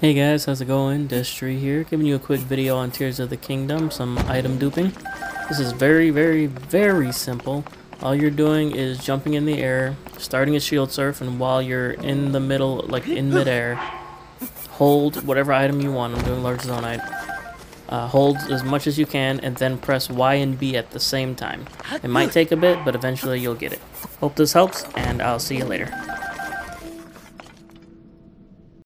Hey guys, how's it going? Destriee here, giving you a quick video on Tears of the Kingdom, some item duping. This is very, very, very simple. All you're doing is jumping in the air, starting a shield surf, and while you're in the middle, like in midair, hold whatever item you want. I'm doing large zonaite Uh, hold as much as you can, and then press Y and B at the same time. It might take a bit, but eventually you'll get it. Hope this helps, and I'll see you later.